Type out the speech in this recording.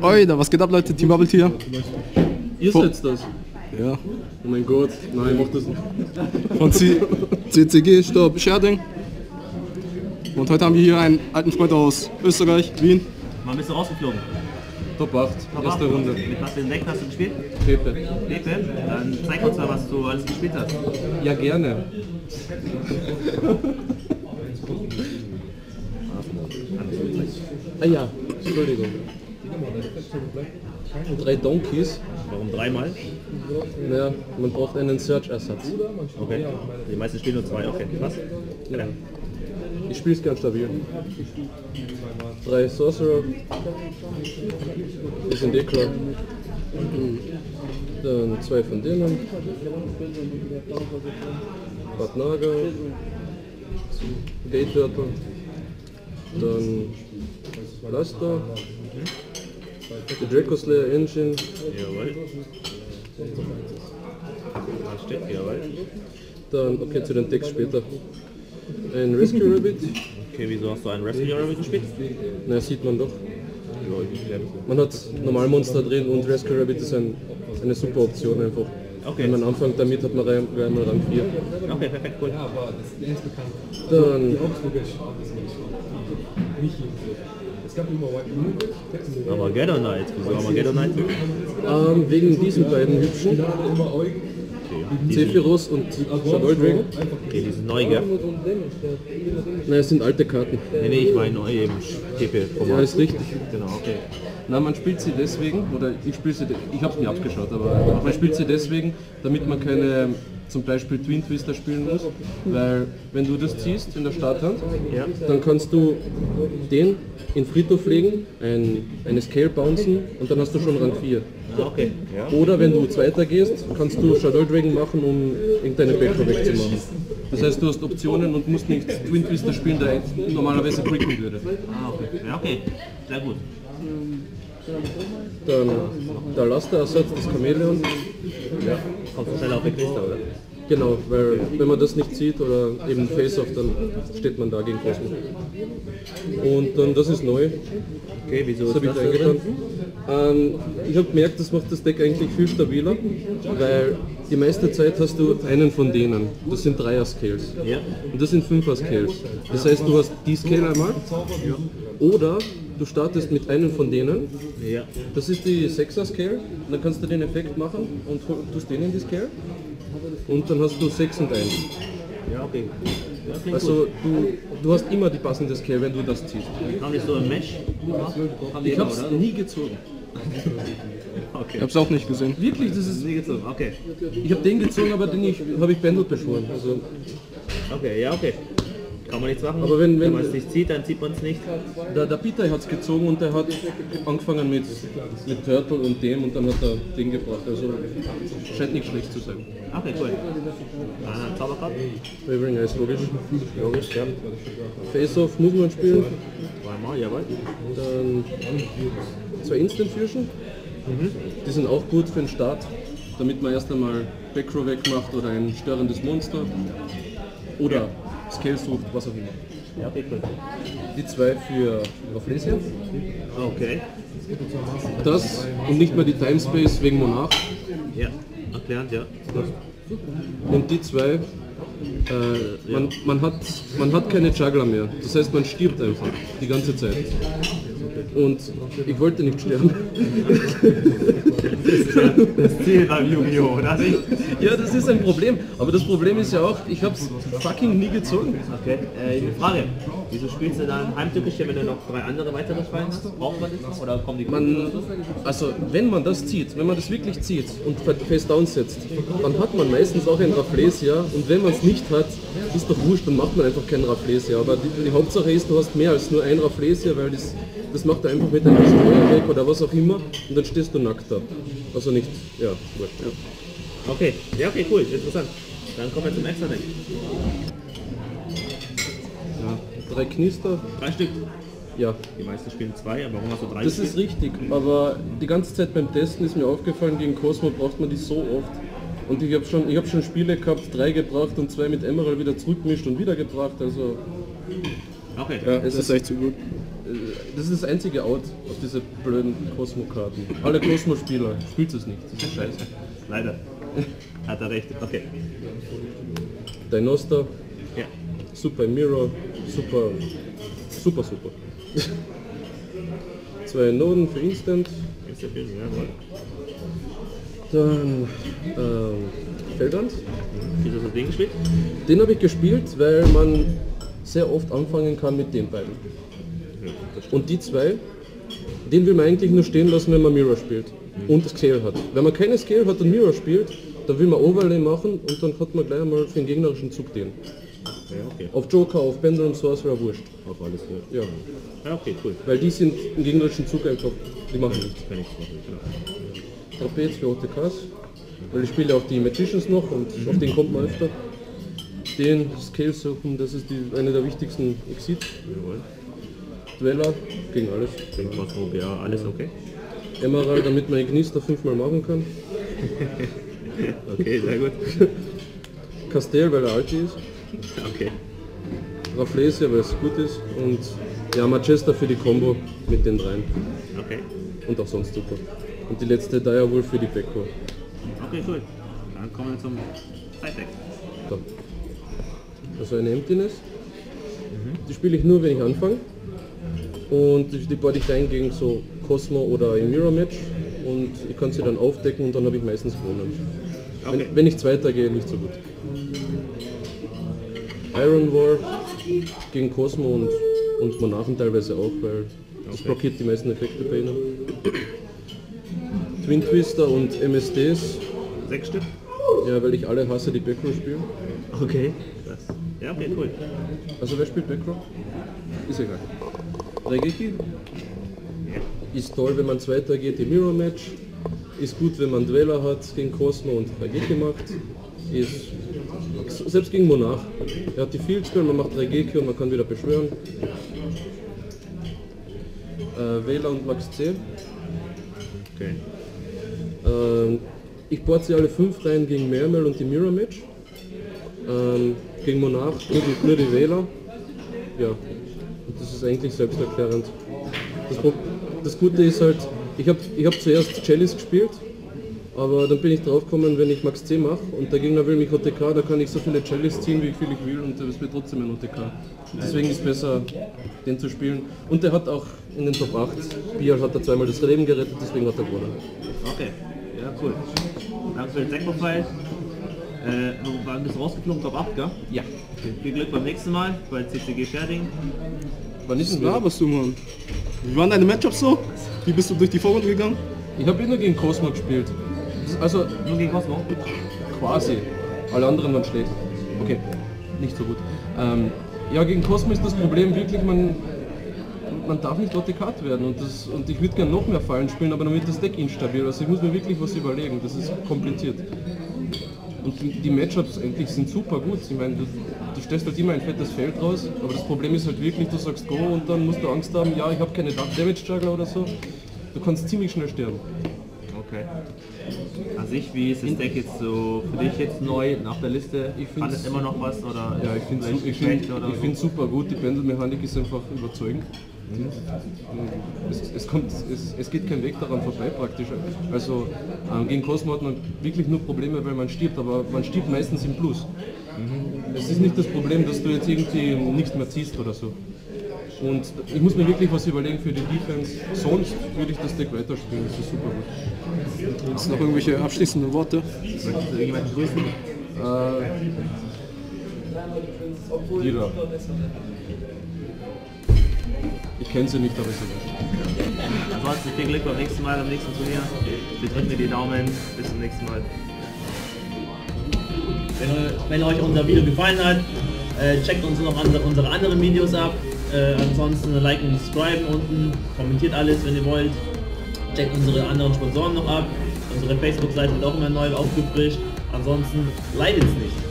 Oida, was geht ab Leute? Team Bubble Tier? Ihr Vor- setzt das. Ja. Oh mein Gott, nein, mach das nicht. Von C CCG, Stopp, Scherding. Und heute haben wir hier einen alten Freund aus Österreich, Wien. Mal bist du rausgeflogen. Top 8, erste Runde. Mit was für einem Deck hast du gespielt? Pepe. Pepe? Dann zeig uns mal, was du alles gespielt hast. Ja, gerne. Ah ja, Entschuldigung. Drei Donkeys. Warum dreimal? Naja, man braucht einen Search-Ersatz. Okay. Die meisten spielen nur zwei, okay. Was? Ja. Ich spiele es ganz stabil. Drei Sorcerer. Die sind eh klar. Dann zwei von denen. Bad Naga. Gate Turtle. Dann Blaster. Die Draco Slayer Engine. Jawohl. Was steht? Jawohl. Dann, okay, zu den Decks später. Ein Rescue Rabbit. Okay, wieso hast du einen Rescue Hero gespielt? Na, sieht man doch. Man hat Normalmonster drin und Rescue Rabbit ist ein, eine super Option einfach. Okay. Wenn man anfängt damit, hat man gleich gleich mal Rang 4. Okay, perfekt, cool. Dann Armageddon Knight. Wieso Armageddon Knight? ähm, wegen diesen beiden hübschen, Sephiroth und Shadow Dragon. Okay, die sind neu, gell? Nein, es sind alte Karten. Nee, nee, ich meine neu eben. Pepe. Ja, ist richtig. Genau, okay. Na, man spielt sie deswegen, oder ich spiele sie, ich habe es mir abgeschaut, aber man spielt sie deswegen, damit man keine zum Beispiel Twin Twister spielen muss, weil wenn du das ziehst in der Starthand, Ja. dann kannst du den in Friedhof legen, ein, eine Scale bouncen und dann hast du schon Rang 4. Ah, okay. Oder wenn du zweiter gehst, kannst du Shadow Dragon machen, um irgendeine Backrow wegzumachen. Das heißt, du hast Optionen und musst nicht Twin Twister spielen, der normalerweise bricken würde. Ah, okay. Ja, okay. Sehr gut. Dann der Lasterersatz, das Chamäleon. Ja. Kommst du schneller auf die Kiste, oder? Genau, weil wenn man das nicht sieht oder eben Face-Off, dann steht man da gegen Cosmo. Und dann, das ist neu, Okay, wieso das habe ich das da da eingetan. drin? Ähm, ich habe gemerkt, das macht das Deck eigentlich viel stabiler, weil die meiste Zeit hast du einen von denen. Das sind Dreier-Scales. Ja. Und das sind Fünfer-Scales. Das heißt, du hast die Scale einmal oder du startest mit einem von denen. Ja. Das ist die 6er Scale. Dann kannst du den Effekt machen und tust den in die Scale. Und dann hast du 6 und 1. Ja, okay. Ja, gut. Also du, du hast immer die passende Scale, wenn du das ziehst. Haben die so ein Mesh? Die Ich es oder? nie gezogen. Ich Okay. hab's auch nicht gesehen. Wirklich, das ist. Nie gezogen, okay. Ich habe den gezogen, aber den ich, habe ich Bendel beschworen. Also, Okay, ja, okay. Kann man nichts machen. Aber wenn- wenn- man es nicht zieht, dann zieht man es nicht. der, der Peter hat es gezogen und der hat angefangen mit, mit Turtle und dem und dann hat er den gebracht. Also scheint nicht schlecht zu sein. Okay, cool. Ah, Zauberkarte? Very nice, logisch. Logisch, ja. Face-Off muss man spielen. Zweimal, jawohl. Dann zwei Instant Fusion. Die sind auch gut für den Start, damit man erst einmal Backrow wegmacht oder ein störendes Monster. Oder Scale sucht, was auch immer. Ja, cool. Die zwei für Rafflesia. Okay. Das und nicht mehr die Timespace wegen Monarch. Ja, erklärend, ja. Und die zwei, äh, man, man, hat, man hat keine Juggler mehr. Das heißt, man stirbt einfach die ganze Zeit. Und ich wollte nicht sterben. Das Ziel beim Yu-Gi-Oh! oder nicht? Ja, das ist ein Problem. Aber das Problem ist ja auch, ich habe es fucking nie gezogen. Okay, äh, eine Frage. Wieso spielst du dann heimtückisch, wenn du noch drei andere weitere Fallen hast? Braucht man das noch oder kommen die Man, also wenn man das zieht, wenn man das wirklich zieht und face down setzt, dann hat man meistens auch ein Rafflesia und wenn man es nicht hat, ist doch wurscht, dann macht man einfach kein Rafflesia. Aber die, die Hauptsache ist, du hast mehr als nur ein Rafflesia, weil das, das macht er einfach mit einem Destroyer weg oder was auch immer und dann stehst du nackt da. Also nicht, ja, wurscht. Ja. Okay, ja, okay, cool, interessant. Dann kommen wir zum extra Deck. Ja. Drei Knister, Drei Stück. ja. Die meisten spielen zwei, aber warum hast du drei Das ist gespielt? richtig, aber die ganze Zeit beim Testen ist mir aufgefallen, gegen Cosmo braucht man die so oft. Und ich habe schon, ich hab schon Spiele gehabt, drei gebracht und zwei mit Emerald wieder zurückgemischt und wieder gebracht. Also Okay. ja, Das es ist ist, echt so gut. Das ist das einzige Out auf diese blöden Cosmo-Karten. Alle Cosmo-Spieler, spielt es nicht. Das ist scheiße. Leider. Hat er recht. Okay. Dinoster, Ja. Super Mirror, super, super, super. Zwei Noden für Instant, Film, jawohl. Dann ähm, Feldrand. Wie hast du das Ding gespielt? Den habe ich gespielt, weil man sehr oft anfangen kann mit den beiden. Und die zwei, den will man eigentlich nur stehen lassen, wenn man Mirror spielt und Scale hat. Wenn man keine Scale hat und Mirror spielt, dann will man Overlay machen und dann hat man gleich einmal für den gegnerischen Zug den. Ja, okay. Auf Joker, auf Pendulum Sorcerer, wurscht. Auf alles hier. Ja, Ja, okay, cool. weil die sind im gegnerischen Zug einfach, die machen nichts. Kann ich machen, genau. Trapez für OTKs, weil ich spiele auch die Magicians noch und auf den kommt man öfter. Den Scale suchen, das ist die, eine der wichtigsten Exit. Jawohl. Dweller gegen alles. Den Cosmo, ja, alles okay? Emerald, damit man Ignister fünfmal machen kann. Okay, sehr gut. Castell, weil er alt ist. Okay. Rafflesia, weil es gut ist. Und ja, Manchester für die Combo mit den dreien. Okay. Und auch sonst super. Und die letzte Direwolf für die Backo. Okay, cool. Dann kommen wir zum Side-Deck. Da. Also eine Emptiness. Die spiele ich nur, wenn ich anfange. Und die, board ich rein gegen so Cosmo oder im Mirror Match. Und ich kann sie dann aufdecken und dann habe ich meistens gewonnen. Okay. Wenn, wenn ich Zweiter gehe, nicht so gut. Iron War gegen Cosmo und, und Monarchen teilweise auch, weil das Okay. blockiert die meisten Effekte bei ihnen. Twin Twister und MSDs, Sechs Stück? ja, weil ich alle hasse, die Backrow spielen. Okay. Krass. Ja, okay, cool. Also wer spielt Backrow? Ist egal. Regeki ist toll, wenn man Zweiter geht im Mirror Match. Ist gut, wenn man Dweller hat gegen Cosmo und Regeki macht. Ist selbst gegen Monarch. Er hat die Field Spell, man macht Regeki und man kann wieder beschwören. Äh, Wähler und Max C. Okay. Ähm, ich board sie alle fünf rein gegen Mermel und die Mirror Match. Ähm, gegen Monarch nur die, nur die Wähler. Ja, und das ist eigentlich selbsterklärend. Das, das Gute ist halt, ich habe ich hab zuerst Chalice gespielt, aber dann bin ich drauf gekommen, wenn ich Max C mache und der Gegner will mich OTK, da kann ich so viele Chalice ziehen, wie viel ich will und es wird trotzdem ein OTK. Und deswegen ist es besser, den zu spielen. Und der hat auch in den Top 8, Bial hat er zweimal das Leben gerettet, deswegen hat er gewonnen. Okay. Ja, cool. Danke für den Deck-Profile. Äh, wann bist du rausgeflogen? Top 8, gell? Ja. Okay. Viel Glück beim nächsten Mal bei CCG Scherding. Wann ist Was denn wieder? laberst du, Mann? Wie waren deine Matchups so? Wie bist du durch die Vorrunde gegangen? Ich habe immer gegen Cosmo gespielt. Also Nur gegen Cosmo? quasi. Alle anderen waren schlecht. Okay, nicht so gut. Ähm, ja, gegen Cosmo ist das Problem wirklich, man, man darf nicht OTK werden und, das, und ich würde gerne noch mehr Fallen spielen, aber wird das Deck instabil. Also ich muss mir wirklich was überlegen, das ist kompliziert. Und die, Matchups eigentlich sind super gut. Ich meine, du, du stellst halt immer ein fettes Feld raus, aber das Problem ist halt wirklich, du sagst Go und dann musst du Angst haben, ja, ich habe keine Damage Juggler oder so. Du kannst ziemlich schnell sterben. Okay. An sich, wie ist das Deck jetzt so für dich jetzt neu nach der Liste? Ich find's- es immer noch was oder Ja, ich finde vielleicht ich find, ich so? find super gut, die Pendelmechanik ist einfach überzeugend. Es, es, kommt, es, es geht kein Weg daran vorbei praktisch. Also ähm, gegen Cosmo hat man wirklich nur Probleme, weil man stirbt, aber man stirbt meistens im Plus. Es ist nicht das Problem, dass du jetzt irgendwie nichts mehr ziehst oder so. Und ich muss mir wirklich was überlegen für die Defense. Sonst würde ich das Deck weiterspielen, das ist super gut. Hast du noch irgendwelche abschließenden Worte? Möchtest du irgendjemanden grüßen? Äh, jeder. Ich kenne sie nicht, aber ist egal. Ansonsten viel Glück beim nächsten Mal, am nächsten Turnier. Wir drücken dir die Daumen. Bis zum nächsten Mal. Wenn, wenn euch unser Video gefallen hat, äh, checkt uns noch andere, unsere anderen Videos ab. Äh, ansonsten liken und subscriben unten, kommentiert alles, wenn ihr wollt. Checkt unsere anderen Sponsoren noch ab. Unsere Facebook-Seite wird auch immer neu aufgefrischt. Ansonsten leidet es nicht.